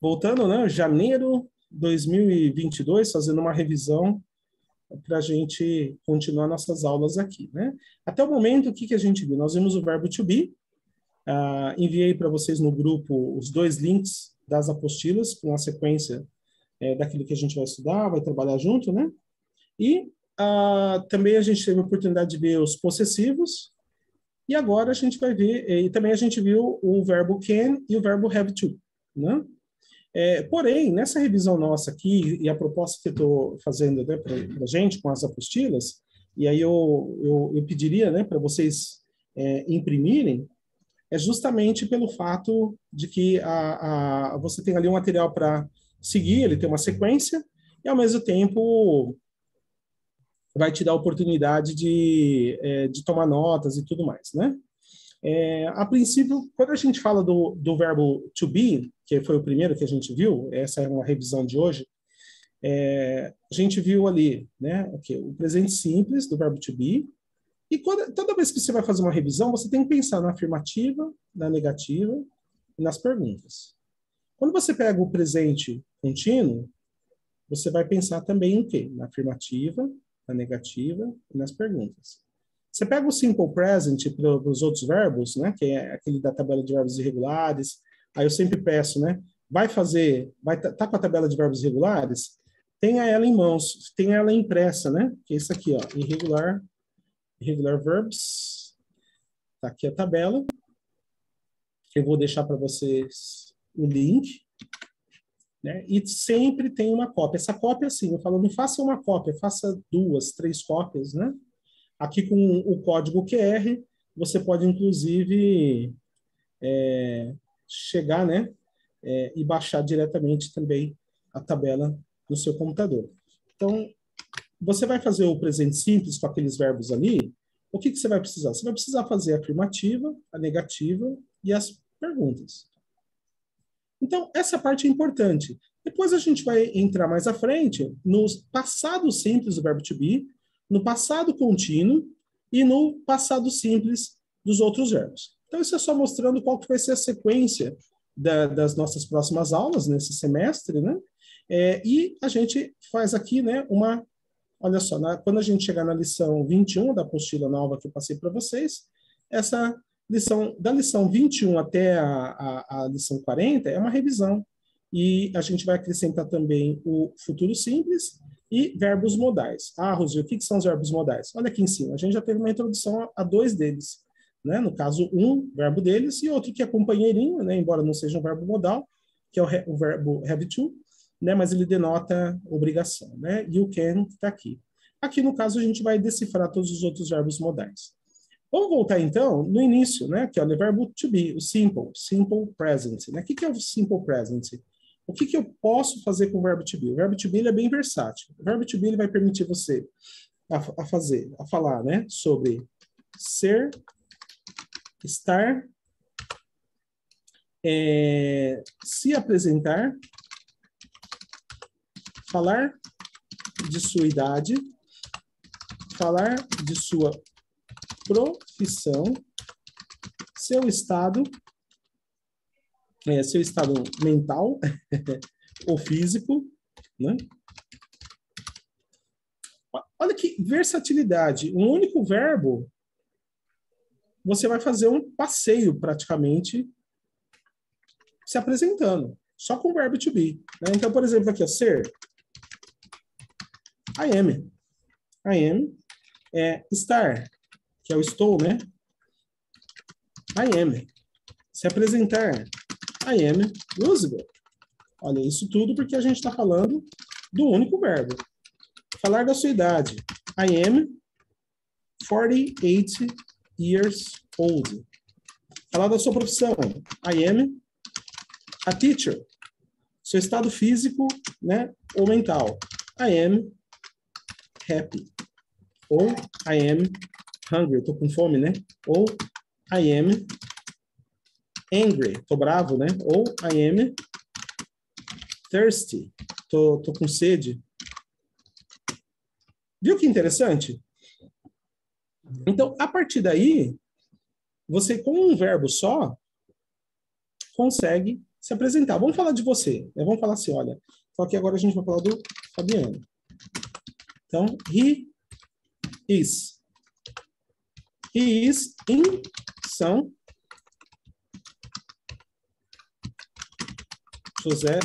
voltando, né? Janeiro 2022, fazendo uma revisão para a gente continuar nossas aulas aqui, né? Até o momento, o que, que a gente viu? Nós vimos o verbo to be, uh, enviei para vocês no grupo os dois links das apostilas com a sequência é, daquilo que a gente vai estudar, vai trabalhar junto, né? E uh, também a gente teve a oportunidade de ver os possessivos, e agora a gente vai ver, e também a gente viu o verbo can e o verbo have to, né? É, porém, nessa revisão nossa aqui, e a proposta que eu estou fazendo né, para a gente com as apostilas, e aí eu, eu, eu pediria né, para vocês é, imprimirem, é justamente pelo fato de que a, a, você tem ali um material para seguir, ele tem uma sequência, e ao mesmo tempo vai te dar a oportunidade de, é, de tomar notas e tudo mais, né? É, a princípio, quando a gente fala do, do verbo to be, que foi o primeiro que a gente viu, essa é uma revisão de hoje, é, a gente viu ali né, okay, o presente simples do verbo to be, e quando, toda vez que você vai fazer uma revisão, você tem que pensar na afirmativa, na negativa e nas perguntas. Quando você pega o presente contínuo, você vai pensar também em quê? Na afirmativa, na negativa e nas perguntas. Você pega o simple present para os outros verbos, né, que é aquele da tabela de verbos irregulares. Aí eu sempre peço, né, vai fazer, vai tá, tá com a tabela de verbos irregulares, tenha ela em mãos, tenha ela impressa, né? Que é isso aqui, ó, irregular, irregular verbs. Tá aqui a tabela. Eu vou deixar para vocês o link. Né? E sempre tem uma cópia. Essa cópia, assim, eu falo, não faça uma cópia, faça duas, três cópias, né? Aqui com o código QR, você pode, inclusive, é, chegar né, é, e baixar diretamente também a tabela no seu computador. Então, você vai fazer o presente simples com aqueles verbos ali, o que, que você vai precisar? Você vai precisar fazer a afirmativa, a negativa e as perguntas. Então, essa parte é importante. Depois a gente vai entrar mais à frente no passado simples do verbo to be, no passado contínuo e no passado simples dos outros verbos. Então, isso é só mostrando qual que vai ser a sequência da, das nossas próximas aulas nesse semestre, né? É, e a gente faz aqui, né, uma... Olha só, na, quando a gente chegar na lição 21 da apostila nova que eu passei para vocês, essa lição, da lição 21 até a, a, a lição 40 é uma revisão. E a gente vai acrescentar também o futuro simples e verbos modais. Ah, Rosi, o que, são os verbos modais? Olha aqui em cima, a gente já teve uma introdução a, dois deles. Né? No caso, um verbo deles e outro que é companheirinho, né? embora não seja um verbo modal, que é o, o verbo have to, né? mas ele denota obrigação. Né? E o can está aqui. Aqui, no caso, a gente vai decifrar todos os outros verbos modais. Vamos voltar, então, no início, né? que é o verbo to be, o simple, simple present. Né? O que, que é o simple present? O que, que eu posso fazer com o verbo to be? O verbo to be é bem versátil. O verbo to be vai permitir você a, a, fazer, a falar, né, sobre ser, estar, é, se apresentar, falar de sua idade, falar de sua profissão, seu estado é, seu estado mental ou físico, né? Olha que versatilidade. Um único verbo, você vai fazer um passeio praticamente se apresentando, só com o verbo to be. Né? Então, por exemplo, aqui, ó, ser. I am. I am. É, estar, que é o estou, né? I am. Se apresentar. I am Roosevelt. Olha, isso tudo porque a gente está falando do único verbo. Falar da sua idade. I am 48 years old. Falar da sua profissão. I am a teacher. Seu estado físico, né, ou mental. I am happy. Ou I am hungry. Estou com fome, né? Ou I am angry, tô bravo, né? Ou I am thirsty, tô, tô com sede. Viu que interessante? Então, a partir daí, você com um verbo só consegue se apresentar. Vamos falar de você. Né? Vamos falar assim, olha. Só que agora a gente vai falar do Fabiano. Então, he is. He is in São José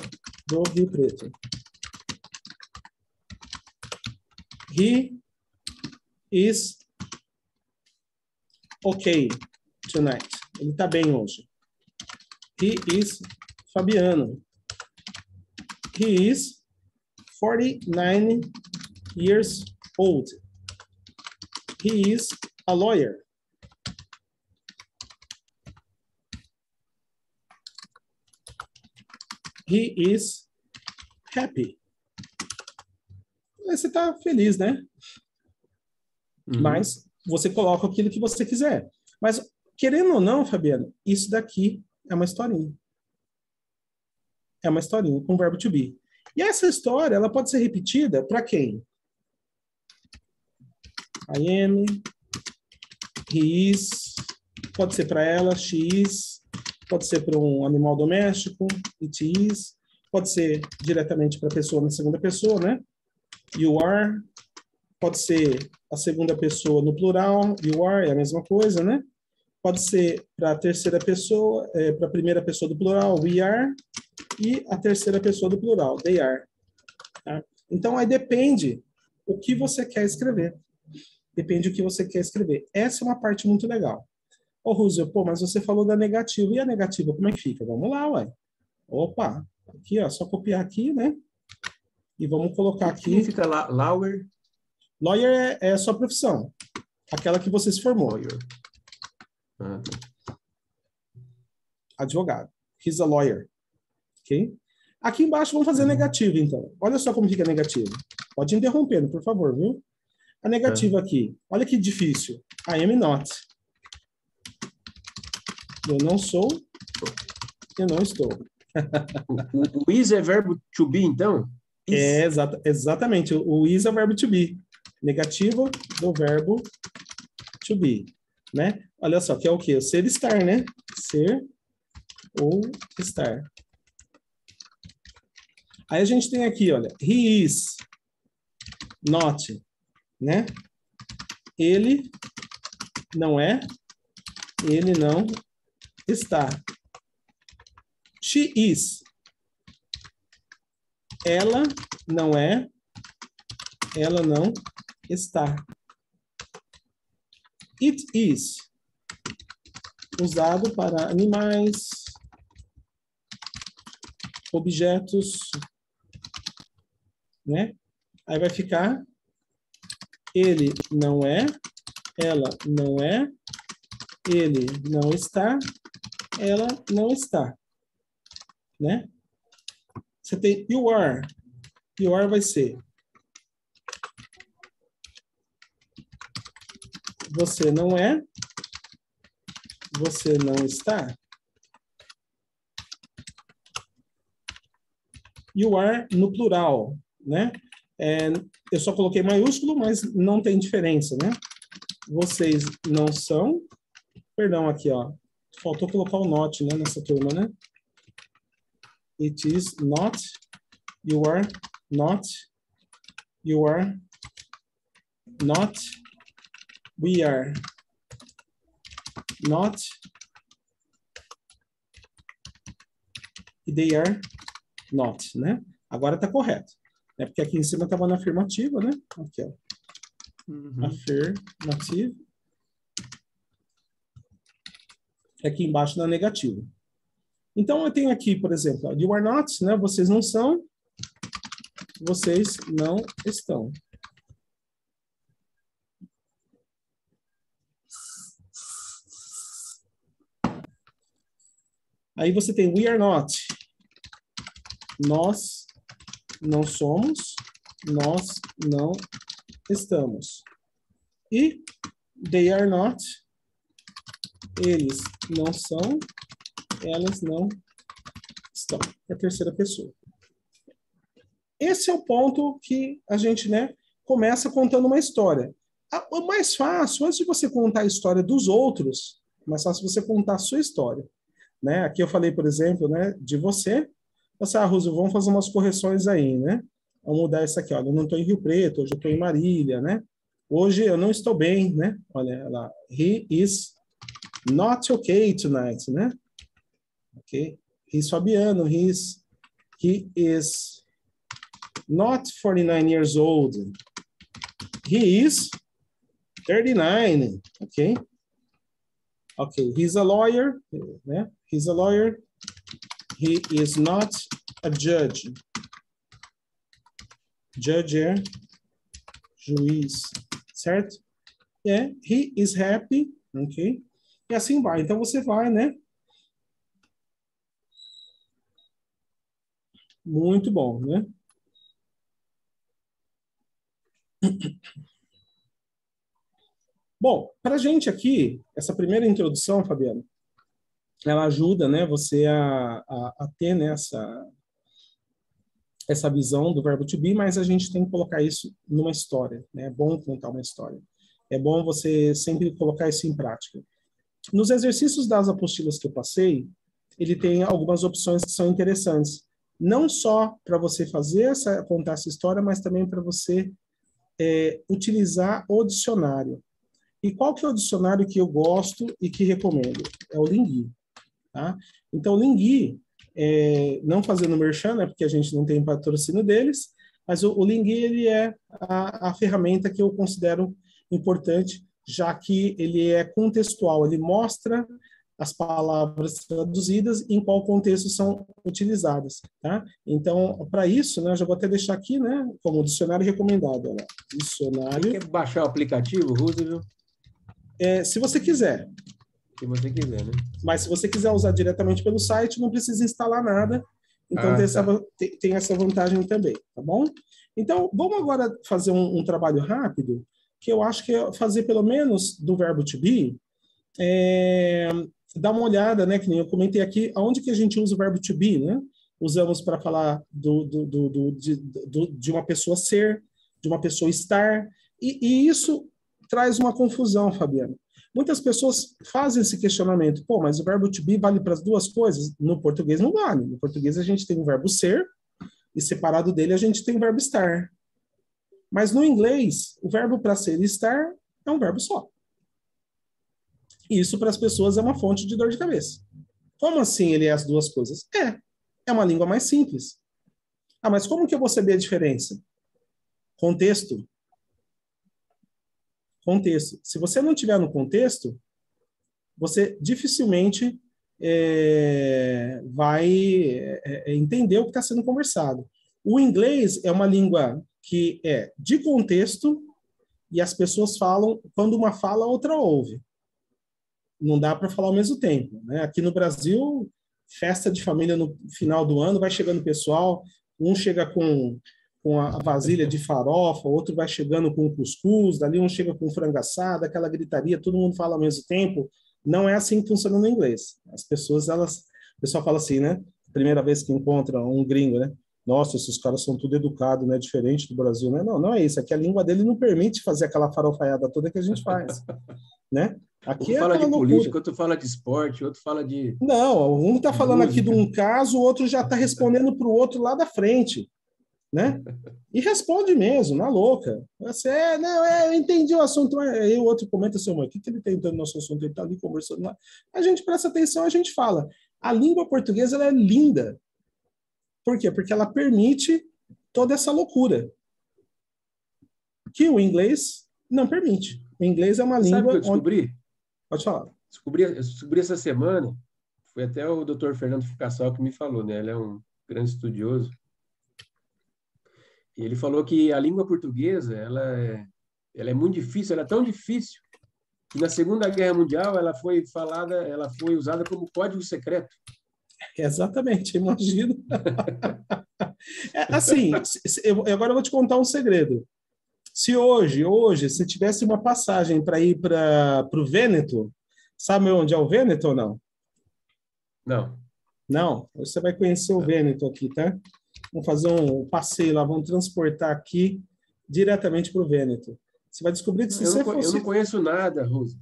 do Rio Preto. He is okay tonight. Ele está bem hoje. He is Fabiano. He is 49 years old. He is a lawyer. He is happy. Você está feliz, né? Uhum. Mas você coloca aquilo que você quiser. Mas, querendo ou não, Fabiano, isso daqui é uma historinha. É uma historinha com o verbo to be. E essa história, ela pode ser repetida para quem? I am, he is, pode ser para ela, she is, pode ser para um animal doméstico, it is, pode ser diretamente para a pessoa na segunda pessoa, né? You are, pode ser a segunda pessoa no plural, you are, é a mesma coisa, né? Pode ser para a terceira pessoa, é, para a primeira pessoa do plural, we are, e a terceira pessoa do plural, they are. Tá? Então, aí depende o que você quer escrever. Depende do que você quer escrever. Essa é uma parte muito legal. Ô, Rússio, pô, mas você falou da negativa. E a negativa, como é que fica? Vamos lá, ué. Opa, aqui, ó, só copiar aqui, né? E vamos colocar aqui. Significa la lawyer? Lawyer é, é a sua profissão. Aquela que você se formou. Lawyer. Ah. Advogado. He's a lawyer. Ok? Aqui embaixo vamos fazer negativo, então. Olha só como fica negativo. Pode ir interrompendo, por favor, viu? A negativa é. aqui. Olha que difícil. I am not. Eu não sou. Eu não estou. o, o is é verbo to be, então? Is. É, exata, exatamente. O is é o verbo to be. Negativo do verbo to be. Né? Olha só, que é o quê? Ser estar, né? Ser ou estar. Aí a gente tem aqui, olha, he is not, né? Ele não é, ele não está. She is. Ela não é, ela não está. It is. Usado para animais, objetos, né? Aí vai ficar ele não é, ela não é, ele não está, ela não está, né? Você tem you are. You are vai ser você não é, você não está. You are no plural, né? É, eu só coloquei maiúsculo, mas não tem diferença, né? Vocês não são. Perdão, aqui, ó. Faltou colocar o not, né, nessa turma, né? It is not. You are not. You are not. We are not. They are not, né? Agora tá correto. É porque aqui em cima estava na afirmativa, né? Aqui, ó. Uhum. Afirmativa. Aqui embaixo na negativa. Então, eu tenho aqui, por exemplo, you are not, né? Vocês não são. Vocês não estão. Aí você tem we are not. Nós não somos, nós não estamos. E they are not, eles não são, elas não estão. É a terceira pessoa. Esse é o ponto que a gente né, começa contando uma história. O mais fácil, antes de você contar a história dos outros, é mais fácil você contar a sua história. né? Aqui eu falei, por exemplo, né, de você. Você, ah, Rússio, vamos fazer umas correções aí, né? Vamos mudar isso aqui, olha, eu não estou em Rio Preto, hoje eu estou em Marília, né? Hoje eu não estou bem, né? Olha lá, he is not okay tonight, né? Ok? He's Fabiano, he's, he is not 49 years old. He is 39, okay? Okay, he's a lawyer, né? He's a lawyer. He is not a judge. Judge é juiz, certo? Yeah, he is happy, ok? E assim vai. Então você vai, né? Muito bom, né? Bom, para gente aqui, essa primeira introdução, Fabiano, ela ajuda né, você a, a, a ter né, essa, essa visão do verbo to be, mas a gente tem que colocar isso numa história. Né? É bom contar uma história. É bom você sempre colocar isso em prática. Nos exercícios das apostilas que eu passei, ele tem algumas opções que são interessantes. Não só para você fazer essa, contar essa história, mas também para você é, utilizar o dicionário. E qual que é o dicionário que eu gosto e que recomendo? É o Lingui. Tá? Então, o Lingui, é, não fazendo merchan, né, porque a gente não tem patrocínio deles, mas o, o Lingui ele é a, a ferramenta que eu considero importante, já que ele é contextual, ele mostra as palavras traduzidas em qual contexto são utilizadas, tá? Então, para isso, né, eu já vou até deixar aqui, né, como dicionário recomendado, olha, dicionário. Quer baixar o aplicativo, Roosevelt? É, se você quiser. Se você quiser, né? Mas se você quiser usar diretamente pelo site, não precisa instalar nada. Então Ah, tem, tá. essa, tem, tem essa vantagem também, tá bom? Então, vamos agora fazer um, um trabalho rápido, que eu acho que é fazer pelo menos do verbo to be, é, dar uma olhada, né, que nem eu comentei aqui, aonde que a gente usa o verbo to be, né? Usamos para falar do, do, do, do- de, do- de uma pessoa ser, de uma pessoa estar, e, e isso traz uma confusão, Fabiano. Muitas pessoas fazem esse questionamento, pô, mas o verbo to be vale para as duas coisas? No português não vale. No português a gente tem o verbo ser, e separado dele a gente tem o verbo estar. Mas no inglês, o verbo para ser e estar é um verbo só. Isso para as pessoas é uma fonte de dor de cabeça. Como assim ele é as duas coisas? É, é uma língua mais simples. Ah, mas como que eu vou saber a diferença? Contexto. Contexto. Se você não tiver no contexto, você dificilmente é, vai é, é, entender o que está sendo conversado. O inglês é uma língua que é de contexto e as pessoas falam quando uma fala, a outra ouve. Não dá para falar ao mesmo tempo. Né? Aqui no Brasil, festa de família no final do ano, vai chegando pessoal, um chega com, com a vasilha de farofa, outro vai chegando com cuscuz, dali um chega com frango assado, aquela gritaria, todo mundo fala ao mesmo tempo. Não é assim que funciona no inglês. As pessoas, elas, o pessoal fala assim, né? Primeira vez que encontra um gringo, né? Nossa, esses caras são tudo educados, né? Diferente do Brasil, né? Não, não é isso. Aqui a língua dele não permite fazer aquela farofaiada toda que a gente faz, né? Aqui Um é fala de loucura. política, outro fala de esporte, outro fala de. Não, um está falando aqui de Música. um caso, o outro já está respondendo para o outro lá da frente, né? E responde mesmo, na louca. Você, é, não, é, eu entendi o assunto. Aí o outro comenta assim, mãe, o que, que ele está entrando no nosso assunto? Ele está ali conversando lá. A gente presta atenção, a gente fala. A língua portuguesa é linda. Por quê? Porque ela permite toda essa loucura. Que o inglês não permite. O inglês é uma Sabe língua. eu onde... descobri? Pode falar. Descobri, eu descobri essa semana, foi até o Dr. Fernando Ficassal que me falou, né? Ele é um grande estudioso. E ele falou que a língua portuguesa, ela é, ela é muito difícil, ela é tão difícil que na Segunda Guerra Mundial ela foi falada, ela foi usada como código secreto. Exatamente, imagino. É, assim, eu, agora eu vou te contar um segredo. Se hoje, hoje, se tivesse uma passagem para ir para o Vêneto, sabe onde é o Vêneto ou não? Não. Não, você vai conhecer o Vêneto aqui, tá? Vamos fazer um passeio lá, vamos transportar aqui diretamente para o Vêneto. Você vai descobrir que se Eu você não, co- eu fosse não conheço nada, Rose.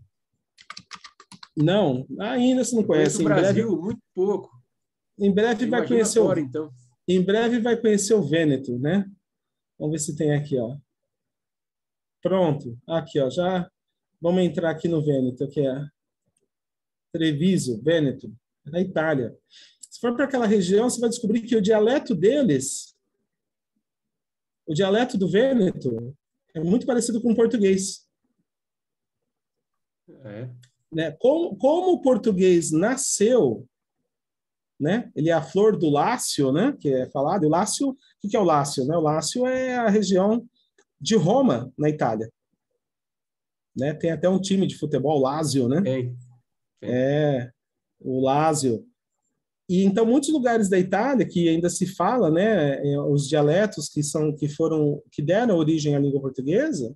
Não, ainda você não conhece. o Brasil, breve, muito pouco. Em breve vai conhecer o, então. Em breve vai conhecer o Vêneto, né? Vamos ver se tem aqui, ó. Pronto, aqui, ó, já vamos entrar aqui no Vêneto, que é Treviso, Vêneto, na Itália. Se for para aquela região, você vai descobrir que o dialeto deles, o dialeto do Vêneto, é muito parecido com o português. É. Né? Como, como o português nasceu, né? Ele é a flor do Lácio, né? Que é falado. E o Lácio, o que é o Lácio? Né? O Lácio é a região de Roma, na Itália. Né? Tem até um time de futebol, Lazio, né? É, é o Lazio. E então muitos lugares da Itália que ainda se fala, né, é, os dialetos que são que foram que deram origem à língua portuguesa,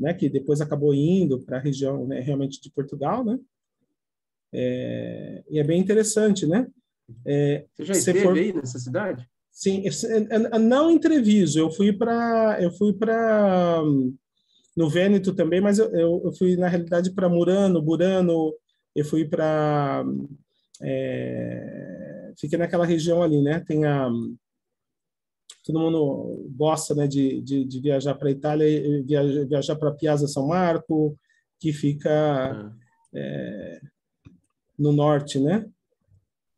né, que depois acabou indo para a região né, realmente de Portugal, né? É, e é bem interessante, né? É, Você já esteve for... aí nessa cidade? Sim, não entreviso. Eu fui para eu fui para no Vêneto também, mas eu, eu fui na realidade para Murano, Burano. Eu fui para é, fiquei naquela região ali, né? Tem a todo mundo gosta, né, de, de, de viajar para a Itália, viajar, viajar para Piazza São Marco, que fica ah. é, no norte, né?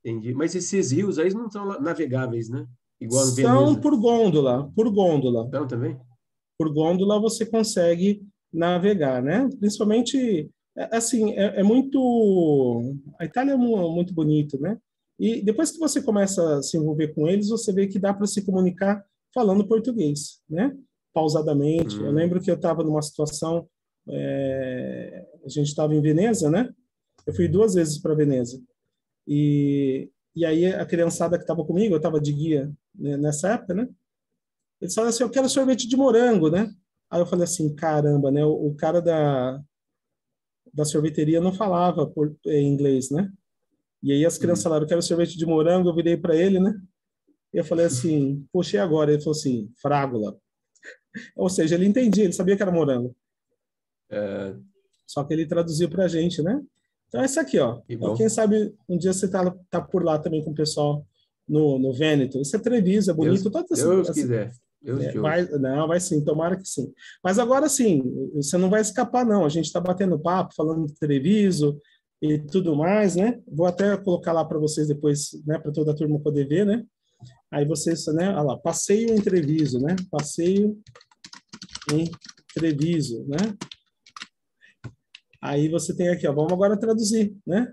Entendi. Mas esses rios aí não são navegáveis, né? Igual São por gôndola, por gôndola. Então também? Por gôndola você consegue navegar, né? Principalmente é, assim, é, é, muito. A Itália é muito bonito, né? E depois que você começa a se envolver com eles, você vê que dá para se comunicar falando português, né? Pausadamente. Hum. Eu lembro que eu estava numa situação. É... a gente estava em Veneza, né? Eu fui duas vezes para Veneza. E, e aí a criançada que estava comigo, eu estava de guia né, nessa época, né? Eles falaram assim: eu quero sorvete de morango, né? Aí eu falei assim: caramba, né? O, o cara da da sorveteria não falava por, em eh, inglês, né? E aí as crianças uhum. falaram, quero sorvete de morango, eu virei para ele, né? E eu falei assim, e agora? Ele falou assim, frágula. Ou seja, ele entendia, ele sabia que era morango. É... Só que ele traduziu para a gente, né? Então, esse aqui, ó. Então, quem sabe um dia você tá, tá por lá também com o pessoal no, no Vêneto. Isso é Treviso, é bonito. Deus, assim, Deus assim, quiser. Deus é, vai, não, vai sim, tomara que sim. Mas agora sim, você não vai escapar, não. A gente está batendo papo, falando de Treviso e tudo mais, né? Vou até colocar lá para vocês depois, né, para toda a turma poder ver, né? Aí vocês, né, olha lá, passeio em Treviso, né? Passeio em Treviso, né? Aí você tem aqui, ó, vamos agora traduzir, né?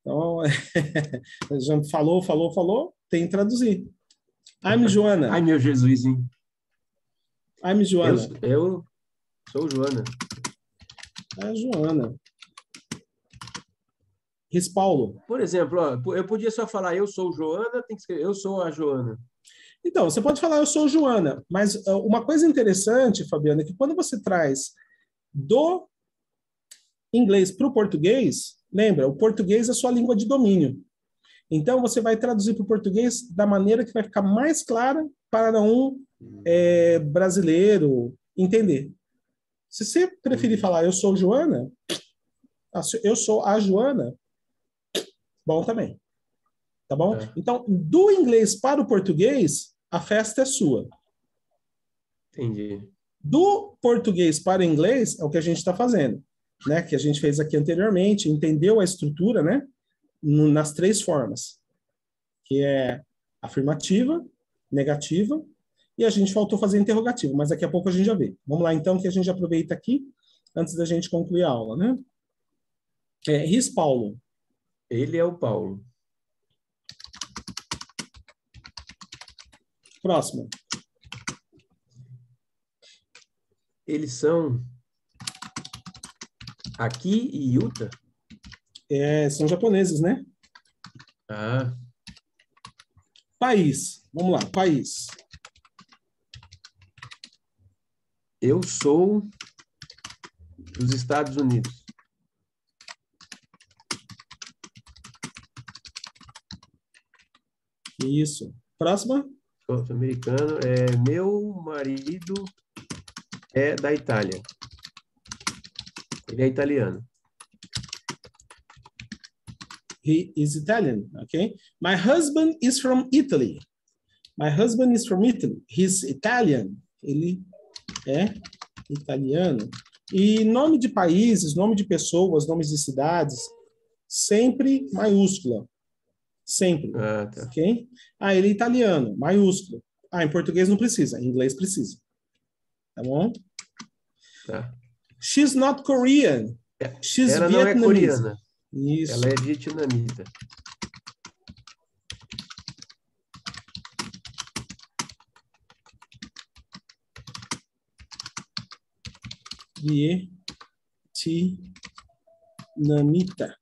Então, já falou, falou, falou, tem que traduzir. I'm Joana. Ai, meu Jesus, hein? I'm Joana. Eu, eu sou Joana. É Joana. Riz Paulo. Por exemplo, ó, eu podia só falar eu sou Joana, tem que escrever eu sou a Joana. Então, você pode falar eu sou Joana, mas uh, uma coisa interessante, Fabiana, é que quando você traz do inglês para o português, lembra, o português é sua língua de domínio. Então, você vai traduzir para o português da maneira que vai ficar mais clara para um é, brasileiro entender. Se você preferir falar eu sou Joana, eu sou a Joana, bom também. Tá bom? É. Então, do inglês para o português, a festa é sua. Entendi. Do português para o inglês, é o que a gente está fazendo. Né? Que a gente fez aqui anteriormente, entendeu a estrutura, né? nas três formas, que é afirmativa, negativa, e a gente faltou fazer interrogativo, mas daqui a pouco a gente já vê. Vamos lá, então, que a gente aproveita aqui, antes da gente concluir a aula, né? É, Riz Paulo. Ele é o Paulo. Próximo. Eles são aqui e Utah? É, são japoneses, né? Ah. País. Vamos lá, país. Eu sou dos Estados Unidos. Isso. Próxima. Norte-americano. É, meu marido é da Itália. Ele é italiano. he is Italian, okay? My husband is from Italy. My husband is from Italy. He's Italian. Ele é italiano. E nome de países, nome de pessoas, nomes de cidades, sempre maiúscula. Sempre. Ah, tá. Ok? Ah, ele é italiano, maiúsculo. Ah, em português não precisa, em inglês precisa. Tá bom? tá. She's not Korean. She's Ela não é coreana, Isso. ela é vietnamita. Vietnamita.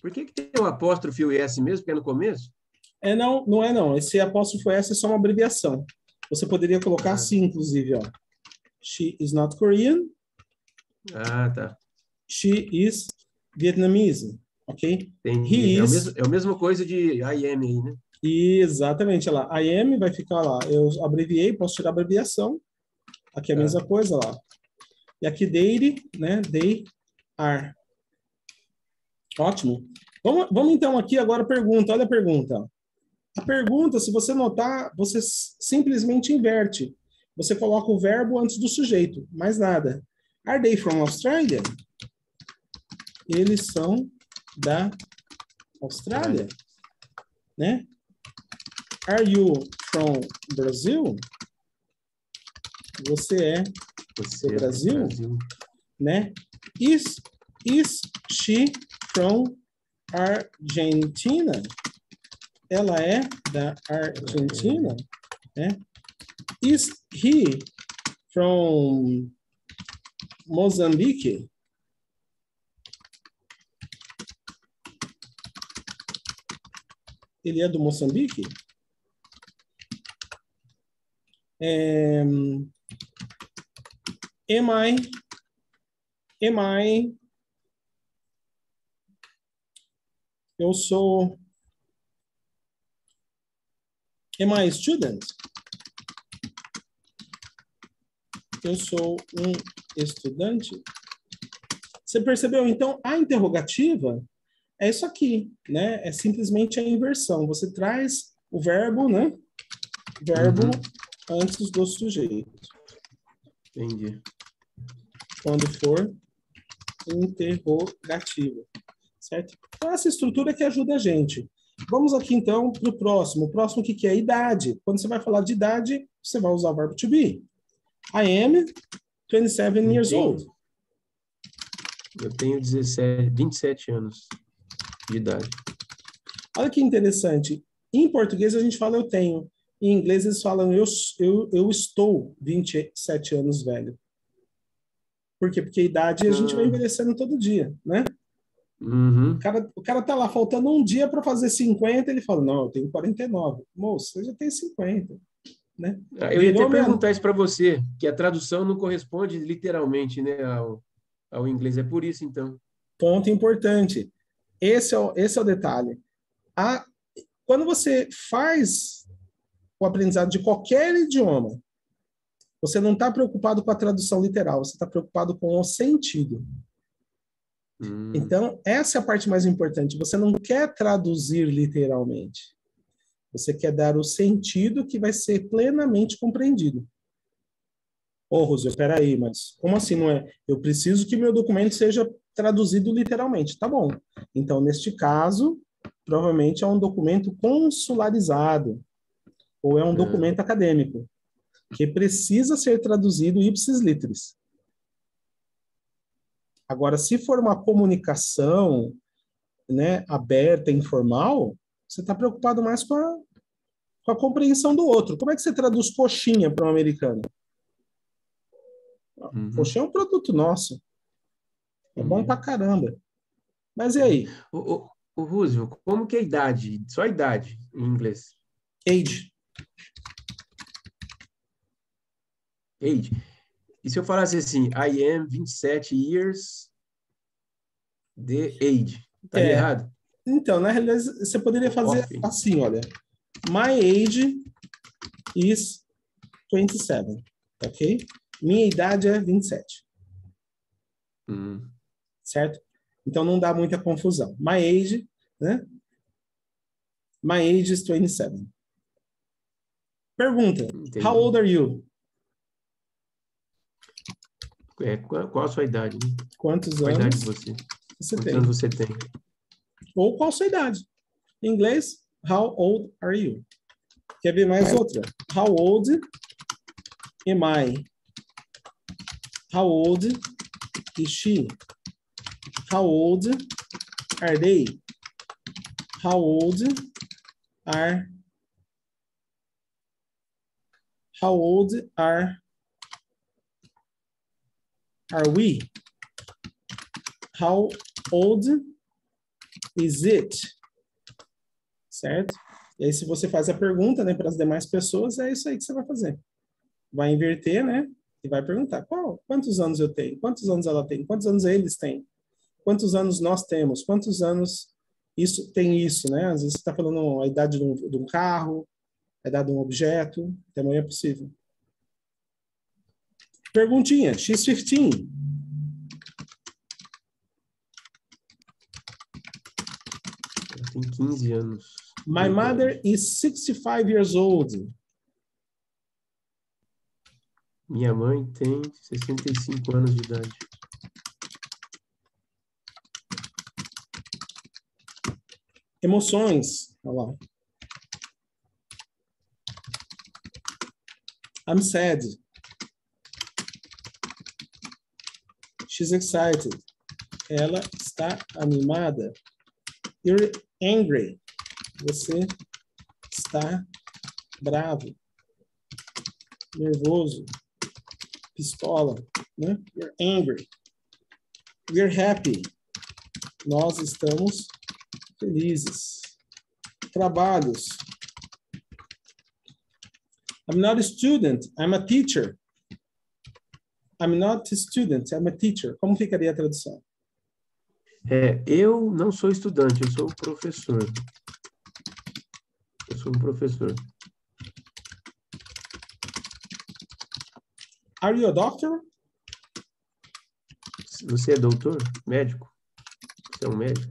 Por que, que tem um apóstrofo e o S mesmo, que é no começo? É, não, não é não. Esse apóstrofo S é só uma abreviação. Você poderia colocar Ah. assim, inclusive, ó. She is not Korean. Ah, tá. She is Vietnamese. Ok? Entendi. He É, o is- mesmo, é a mesma coisa de I am aí, né? Exatamente, olha lá. I am vai ficar lá. Eu abreviei, posso tirar a abreviação. Aqui é a Tá. mesma coisa lá. E aqui they, né? They are. Ótimo. Vamos, vamos então aqui agora a pergunta. Olha a pergunta. A pergunta, se você notar, você simplesmente inverte. Você coloca o verbo antes do sujeito, mais nada. Are they from Australia? Eles são da Austrália, né? Are you from Brazil? Você é, Você Do é Brasil? né? Is, is she from Argentina? Ela é da Argentina, né? Is he from Moçambique? Ele é do Moçambique? É, am I am I eu sou am I a student? Eu sou um estudante? Você percebeu? Então, a interrogativa é isso aqui, né? É simplesmente a inversão. Você traz o verbo, né? Verbo Uhum. antes do sujeito. Entendi. quando for interrogativa, certo? Então, essa estrutura que ajuda a gente. Vamos aqui, então, para o próximo. O próximo, o que, que é? Idade. Quando você vai falar de idade, você vai usar o verbo to be. I am 27 years old. Eu tenho 17, 27 anos de idade. Olha que interessante. Em português, a gente fala eu tenho. Em inglês, eles falam eu, eu, eu estou 27 anos velho. Por quê? Porque a idade a gente vai Ah. envelhecendo todo dia, né? Uhum. O cara, o cara tá lá faltando um dia para fazer 50, ele fala: Não, eu tenho 49. Moço, você já tem 50. Né? Ah, Eu ia até perguntar isso para você, que a tradução não corresponde literalmente né, ao, ao inglês. É por isso, então. Ponto importante. Esse é o, esse é o detalhe. A, quando você faz o aprendizado de qualquer idioma, você não está preocupado com a tradução literal, você está preocupado com o sentido. Hum, Então, essa é a parte mais importante. Você não quer traduzir literalmente. Você quer dar o sentido que vai ser plenamente compreendido. Ô, Rosio, peraí, mas como assim não é? Eu preciso que meu documento seja traduzido literalmente. Tá bom. Então, neste caso, provavelmente é um documento consularizado ou é um É. documento acadêmico que precisa ser traduzido ipsis literis. Agora, se for uma comunicação né, aberta, informal, você está preocupado mais com a, com a compreensão do outro. Como é que você traduz coxinha para um americano? uhum. Coxinha é um produto nosso. É bom Uhum. pra caramba. Mas e aí? O, o, o Roosevelt, como que é a idade? Só a idade em inglês. Age. Age. E se eu falasse assim, I am 27 years de age? Tá É. errado? Então, na realidade, você poderia fazer Ok. assim, olha. My age is 27, ok? Minha idade é 27. Hum, certo? Então não dá muita confusão. My age, né? My age is 27. Pergunta: Entendi. How old are you? É, qual, a sua idade? né? Quantos Qual idade anos de você? você Quantos tem? anos você tem? Ou qual a sua idade? Em inglês, How old are you? Quer ver mais outra? How old am I? How old is she? How old are they? How old are How old are are we? How old is it? Certo? E aí, se você faz a pergunta né, para as demais pessoas, é isso aí que você vai fazer. Vai inverter, né? E vai perguntar: qual, quantos anos eu tenho? Quantos anos ela tem? Quantos anos eles têm? Quantos anos nós temos? Quantos anos isso tem isso, né? Às vezes você está falando a idade de um, de um carro, a idade de um objeto, também é possível. Perguntinha: X15. Ela tem 15 anos. My mother is 65 years old. Minha mãe tem 65 anos de idade. Emoções. Olha lá. I'm sad. She's excited. Ela está animada. You're angry. Você está bravo, nervoso, pistola, né? You're angry. We're happy. Nós estamos felizes. Trabalhos. I'm not a student, I'm a teacher. I'm not a student, I'm a teacher. Como ficaria a tradução? É, eu não sou estudante, eu sou professor. Um professor. Are you a doctor? Você é doutor? Médico? Você é um médico?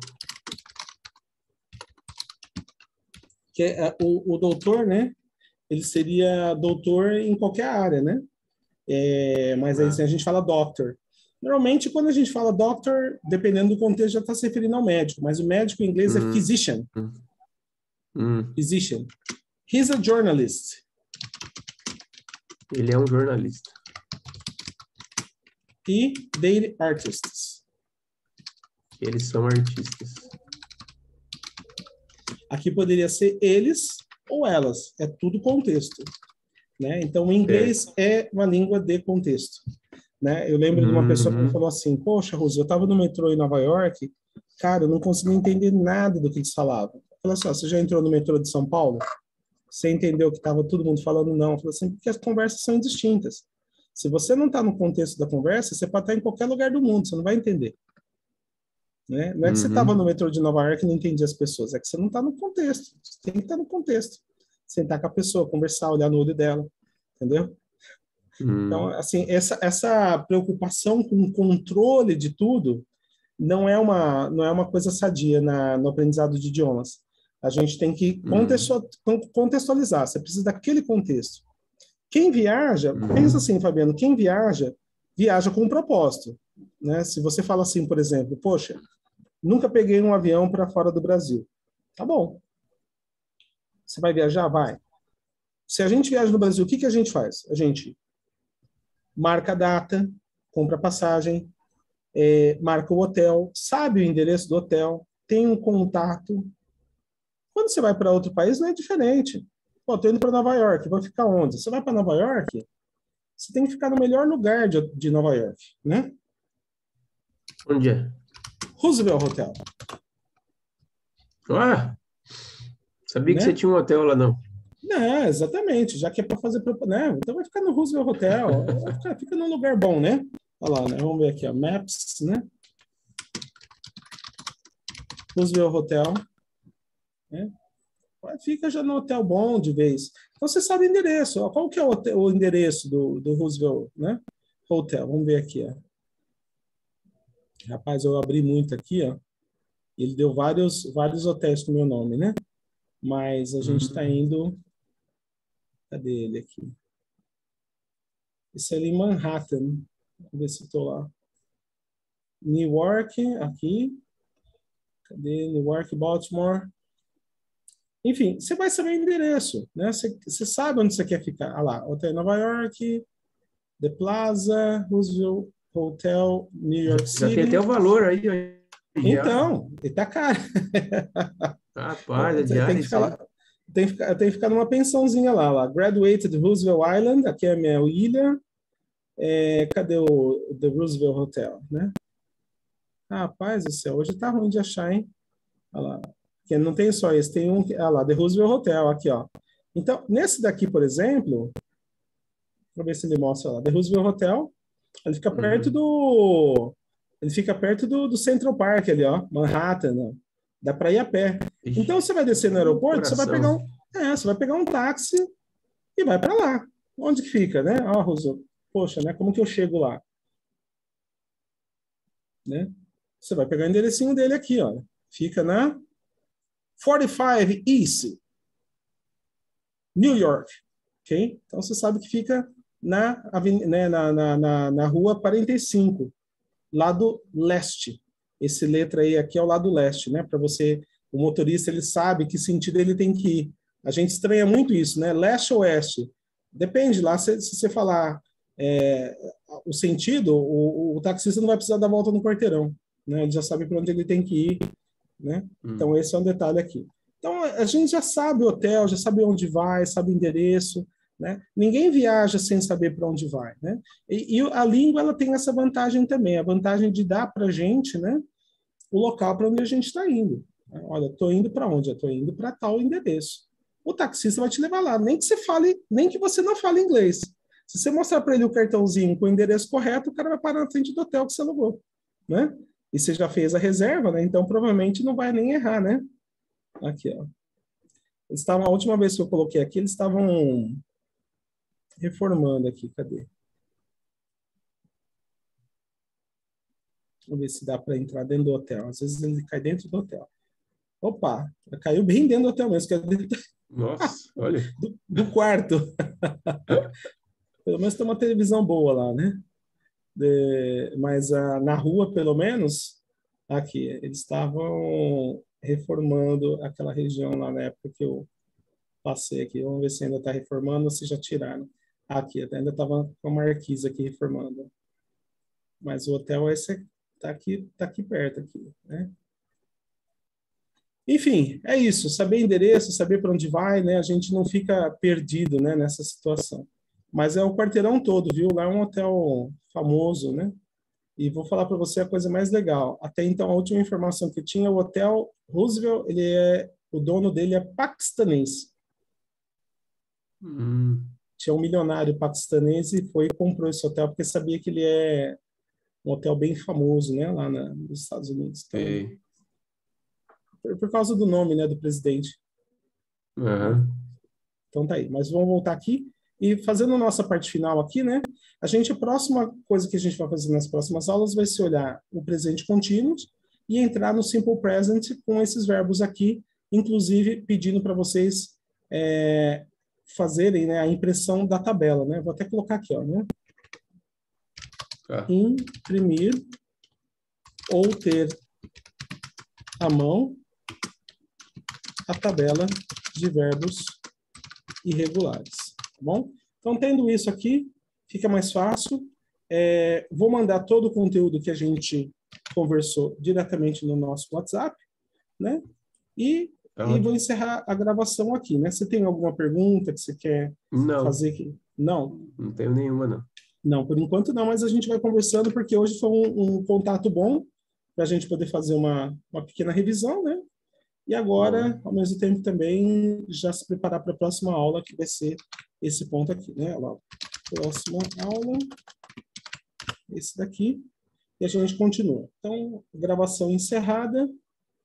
Que é, o, o doutor, né? Ele seria doutor em qualquer área, né? É, mas aí assim, a gente fala doctor. Normalmente, quando a gente fala doctor, dependendo do contexto, já está se referindo ao médico, mas o médico em inglês é Uhum. Hum, Physician. He's a journalist. ele é um jornalista. He dated artists. Eles são artistas. Aqui poderia ser eles ou elas. É tudo contexto. Né? Então, o inglês é uma língua de contexto. Né? Eu lembro de uma pessoa que me Uhum. falou assim: Poxa, Rose, eu estava no metrô em Nova York, cara, eu não conseguia entender nada do que eles falavam. Falei assim: ó, Você já entrou no metrô de São Paulo? Você entendeu que estava todo mundo falando? Não. Falei assim: Porque as conversas são distintas. Se você não está no contexto da conversa, você pode estar em qualquer lugar do mundo, você não vai entender. Né? Não é que você Uhum. estava no metrô de Nova York e não entendia as pessoas, é que você não está no contexto. Você tem que estar no contexto. Sentar com a pessoa, conversar, olhar no olho dela, entendeu? Hum, Então, assim, essa, essa preocupação com o controle de tudo não é uma, não é uma coisa sadia na, no aprendizado de idiomas. A gente tem que Uhum. contextua- con- contextualizar, você precisa daquele contexto. Quem viaja, Uhum. pensa assim, Fabiano, quem viaja, viaja com um propósito. Né? Se você fala assim, por exemplo, poxa, nunca peguei um avião para fora do Brasil. Tá bom. Você vai viajar? Vai. Se a gente viaja no Brasil, o que, que a gente faz? A gente marca a data, compra passagem, é, marca o hotel, sabe o endereço do hotel, tem um contato. Quando você vai para outro país, não é diferente. Pô, tô indo para Nova York, vou ficar onde? Você vai para Nova York, você tem que ficar no melhor lugar de, de Nova York, né? Onde é? Roosevelt Hotel. Ah! Sabia que Né? você tinha um hotel lá, não. Não, exatamente, já que é para fazer, né? Então vai ficar no Roosevelt Hotel, ficar- fica num lugar bom, né? Olha lá, né? Vamos ver aqui, ó, Maps, né? Roosevelt Hotel, né? Fica já no hotel bom de vez. Então você sabe o endereço. ó. Qual que é o, hotel- o endereço do, do Roosevelt, né? Hotel. Vamos ver aqui, ó. Rapaz, eu abri muito aqui, ó. Ele deu vários, vários hotéis com o meu nome, né? Mas a gente está uhum. indo. Cadê ele aqui? Esse é ali em Manhattan. Vamos ver se estou lá. New York, aqui. Cadê? New York, Baltimore. Enfim, você vai saber o endereço, né? Você, você sabe onde você quer ficar. Ah lá, Hotel Nova York, The Plaza, Roosevelt Hotel, New York City. Já tem até o valor aí. Então, ele tá caro. Rapaz, é diário. Tem que, ficar tem, tem que ficar numa pensãozinha lá, lá. Graduated Roosevelt Island, aqui é a minha ilha. É, cadê o The Roosevelt Hotel, né? Rapaz do céu, hoje tá ruim de achar, hein? Olha lá. Que não tem só esse, tem um, olha lá, The Roosevelt Hotel, aqui, ó. Então, nesse daqui, por exemplo, Vamos ver se ele mostra lá. The Roosevelt Hotel. Ele fica perto uhum. do. Ele fica perto do, do, Central Park ali, ó. Manhattan. Né? Dá para ir a pé. Ixi. Então você vai descer no aeroporto, Coração. você vai pegar um. É, você vai pegar um táxi e vai para lá. Onde que fica, né? Ó, Roosevelt. Poxa, né? Como que eu chego lá? Né? Você vai pegar o enderecinho dele aqui, ó. Fica na 45 East, New York. Ok? Então você sabe que fica na, né, na, na, na, na rua 45, lado leste. Esse letra aí aqui é o lado leste, né? Para você, o motorista, ele sabe que sentido ele tem que ir. A gente estranha muito isso, né? Leste ou oeste? Depende lá, se, se você falar é, o sentido, o, o, taxista não vai precisar dar volta no quarteirão, né? Ele já sabe para onde ele tem que ir, né? Hum. Então esse é um detalhe aqui. Então a gente já sabe o hotel, já sabe onde vai, sabe o endereço, né? Ninguém viaja sem saber para onde vai. Né? E, e, a língua ela tem essa vantagem também, a vantagem de dar para gente né, o local para onde a gente está indo. Olha, estou indo para onde? Estou indo para tal endereço. O taxista vai te levar lá, nem que você fale, nem que você não fale inglês. Se você mostrar para ele o cartãozinho com o endereço correto, o cara vai parar na frente do hotel que você alugou, né? E você já fez a reserva, né? Então provavelmente não vai nem errar, né? Aqui, ó. Eles estavam a última vez que eu coloquei aqui, eles estavam reformando aqui, cadê? Vamos ver se dá para entrar dentro do hotel. Às vezes ele cai dentro do hotel. Opa, caiu bem dentro do hotel mesmo. Que é dentro... Nossa, olha. Do, do quarto. pelo menos tem uma televisão boa lá, né? De, mas ah, na rua, pelo menos, aqui, eles estavam reformando aquela região lá na época que eu passei aqui. Vamos ver se ainda está reformando ou se já tiraram. Aqui, ainda estava com a marquise aqui reformando. Mas o hotel esse tá aqui, tá aqui perto aqui, né? Enfim, é isso. Saber endereço, saber para onde vai, né? A gente não fica perdido, né? Nessa situação. Mas é o quarteirão todo, viu? Lá é um hotel famoso, né? E vou falar para você a coisa mais legal. Até então, a última informação que tinha, o hotel Roosevelt, ele é o dono dele é paquistanês. Hum tinha um milionário paquistanês e foi e comprou esse hotel porque sabia que ele é um hotel bem famoso, né, lá na, nos Estados Unidos. Então, por, por, causa do nome, né, do presidente. Uhum. Então tá aí. Mas vamos voltar aqui e fazendo a nossa parte final aqui, né? A gente a próxima coisa que a gente vai fazer nas próximas aulas vai ser olhar o presente contínuo e entrar no simple present com esses verbos aqui, inclusive pedindo para vocês é, fazerem né, a impressão da tabela, né? Vou até colocar aqui, ó, né? Tá. Imprimir ou ter à mão a tabela de verbos irregulares, bom? Então, tendo isso aqui, fica mais fácil. É, vou mandar todo o conteúdo que a gente conversou diretamente no nosso WhatsApp, né? E Tá e vou encerrar a gravação aqui, né? Você tem alguma pergunta que você quer não. fazer? Não? Não tenho nenhuma, não. Não, por enquanto não, mas a gente vai conversando porque hoje foi um, um contato bom para a gente poder fazer uma, uma pequena revisão, né? E agora, ao mesmo tempo, também já se preparar para a próxima aula, que vai ser esse ponto aqui, né? Lá, próxima aula, esse daqui, e a gente continua. Então, gravação encerrada.